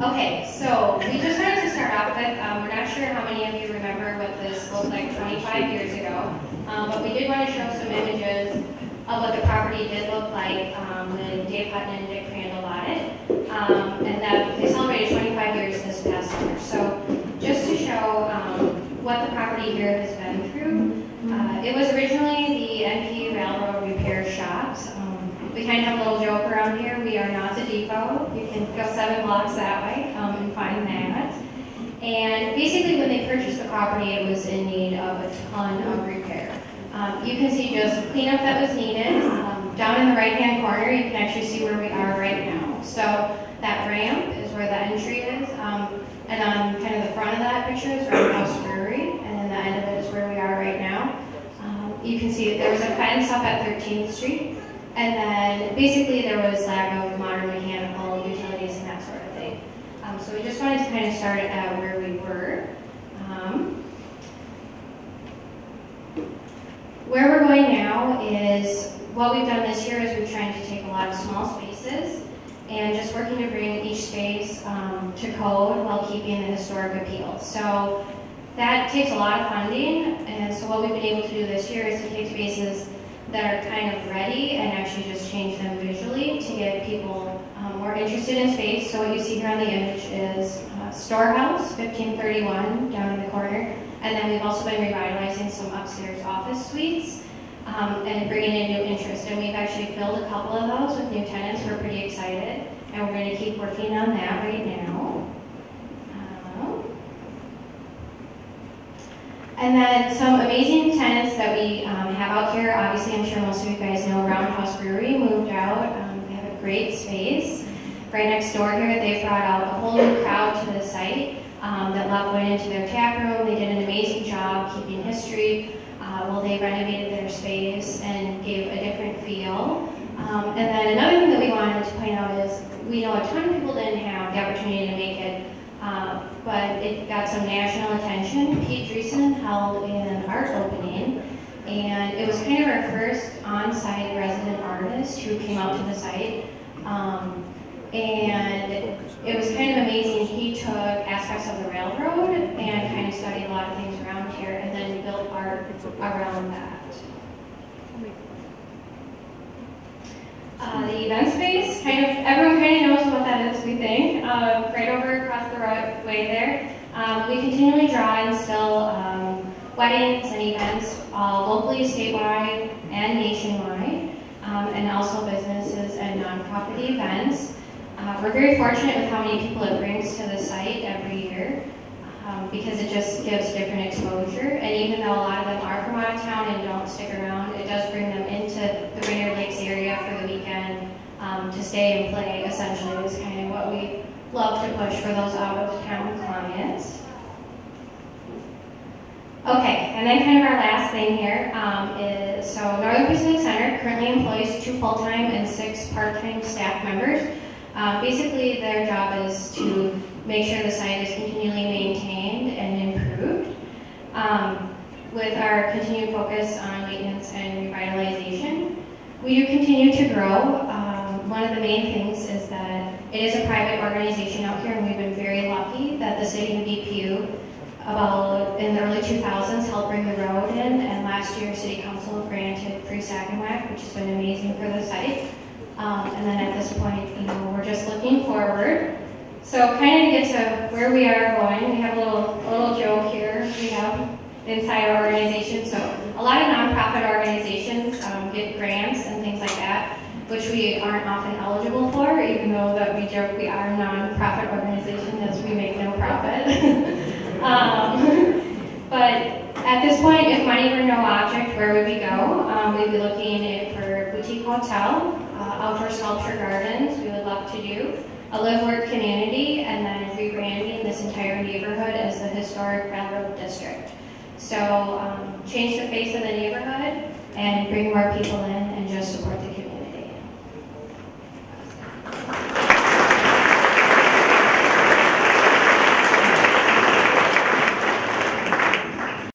Okay, so we just wanted to start off with, um, we're not sure how many of you remember what this looked like 25 years ago, um, but we did want to show some images of what the property did look like um, when Dave Hutton and Dick Crandall bought it, um, and that they celebrated 25 years this past summer. So just to show um, what the property here has been through, uh, it was originally the NP Railroad Repair Shops. Um, we kind of have a little joke around here. We are not the depot. You can go seven blocks that way um, and find that. And basically, when they purchased the property, it was in need of a ton of repair. Um, you can see just cleanup that was needed. Um, down in the right-hand corner, you can actually see where we are right now. So that ramp is where the entry is. Um, and on kind of the front of that picture is Roundhouse Brewery. And then the end of it is where we are right now. Um, you can see there was a fence up at 13th Street. And then basically there was lack of modern mechanical utilities and that sort of thing. Um, so we just wanted to kind of start at where we were. Um, where we're going now is, what we've done this year is we've tried to take a lot of small spaces and just working to bring each space um, to code while keeping the historic appeal. So that takes a lot of funding, and so what we've been able to do this year is to take spaces that are kind of ready and actually just change them visually to get people um, more interested in space. So what you see here on the image is uh, Storehouse, 1531, down in the corner. And then we've also been revitalizing some upstairs office suites um, and bringing in new interest. And we've actually filled a couple of those with new tenants. We're pretty excited. And we're going to keep working on that right now. And then some amazing tenants that we um, have out here. Obviously, I'm sure most of you guys know Roundhouse Brewery moved out. Um, they have a great space. Right next door here, they've brought out a whole new crowd to the site um, that loved going into their tap room. They did an amazing job keeping history. Uh, well, they renovated their space and gave a different feel. Um, and then another thing that we wanted to point out is we know a ton of people didn't have the opportunity to make it um, but it got some national attention. Pete Dreesen held an art opening, and it was kind of our first on-site resident artist who came out to the site. Um, and it was kind of amazing. He took aspects of the railroad and kind of studied a lot of things around here, and then built art around that. Uh, the event space, kind of, everyone kind of knows what that is, we think. Uh, right over across the right way there. Um, we continually draw and still um, weddings and events uh, locally, statewide, and nationwide, um, and also businesses and nonprofit events. Uh, we're very fortunate with how many people it brings to the site every year um, because it just gives different exposure. And even though a lot of them are from out of town and don't stick around, it does bring them into the Brainerd Lakes area for the weekend um, to stay and play, essentially, is kind of what we love to push for those out of town clients. Okay, and then kind of our last thing here um, is, so Northern Pacific Center currently employs two full-time and six part-time staff members. Uh, basically, their job is to make sure the site is continually maintained and improved. Um, with our continued focus on maintenance and revitalization, we do continue to grow. Um, one of the main things is that it is a private organization out here, and we've been very lucky that the city and BPU about in the early 2000s helped bring the road in, and last year City Council granted free SAC and WAC, which has been amazing for the site. Um, and then at this point, you know, we're just looking forward. So kind of to get to where we are going, we have a little, a little joke here we have inside our organization. So a lot of nonprofit organizations um, get grants and things like that, which we aren't often eligible for, even though that we joke we are a nonprofit organization as we make no profit. um, but at this point, if money were no object, where would we go? Um, we'd be looking for a boutique hotel, outdoor sculpture gardens, we would love to do a live-work community, and then rebranding this entire neighborhood as the historic railroad district. So um, change the face of the neighborhood and bring more people in and just support the